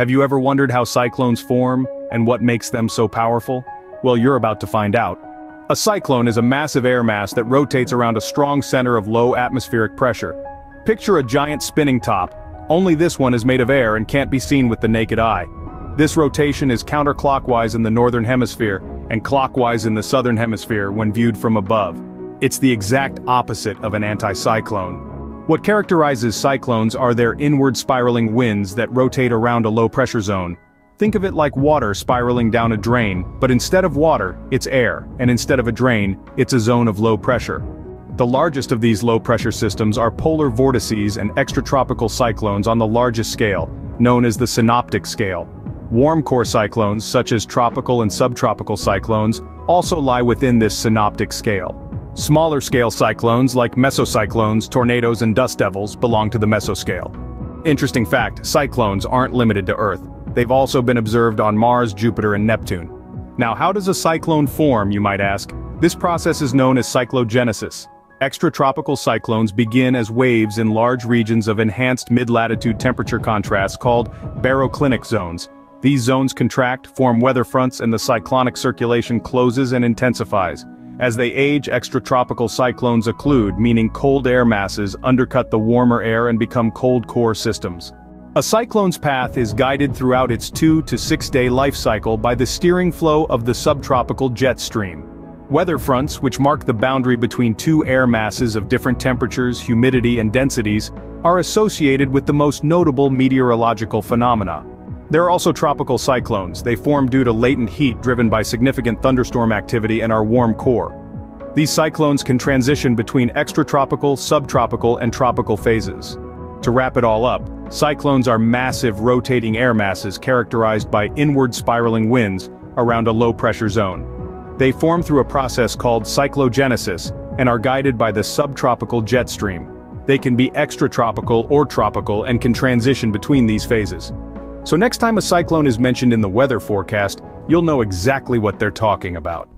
Have you ever wondered how cyclones form, and what makes them so powerful? Well you're about to find out. A cyclone is a massive air mass that rotates around a strong center of low atmospheric pressure. Picture a giant spinning top, only this one is made of air and can't be seen with the naked eye. This rotation is counterclockwise in the northern hemisphere, and clockwise in the southern hemisphere when viewed from above. It's the exact opposite of an anticyclone. What characterizes cyclones are their inward spiraling winds that rotate around a low-pressure zone. Think of it like water spiraling down a drain, but instead of water, it's air, and instead of a drain, it's a zone of low pressure. The largest of these low-pressure systems are polar vortices and extratropical cyclones on the largest scale, known as the synoptic scale. Warm core cyclones, such as tropical and subtropical cyclones, also lie within this synoptic scale. Smaller scale cyclones like mesocyclones, tornadoes and dust devils belong to the mesoscale. Interesting fact, cyclones aren't limited to Earth. They've also been observed on Mars, Jupiter and Neptune. Now how does a cyclone form, you might ask? This process is known as cyclogenesis. Extratropical cyclones begin as waves in large regions of enhanced mid-latitude temperature contrast called baroclinic zones. These zones contract, form weather fronts and the cyclonic circulation closes and intensifies. As they age extratropical cyclones occlude meaning cold air masses undercut the warmer air and become cold core systems. A cyclone's path is guided throughout its two to six day life cycle by the steering flow of the subtropical jet stream. Weather fronts, which mark the boundary between two air masses of different temperatures, humidity and densities, are associated with the most notable meteorological phenomena. There are also tropical cyclones, they form due to latent heat driven by significant thunderstorm activity and our warm core. These cyclones can transition between extratropical, subtropical and tropical phases. To wrap it all up, cyclones are massive rotating air masses characterized by inward spiraling winds around a low-pressure zone. They form through a process called cyclogenesis and are guided by the subtropical jet stream. They can be extratropical or tropical and can transition between these phases. So next time a cyclone is mentioned in the weather forecast, you'll know exactly what they're talking about.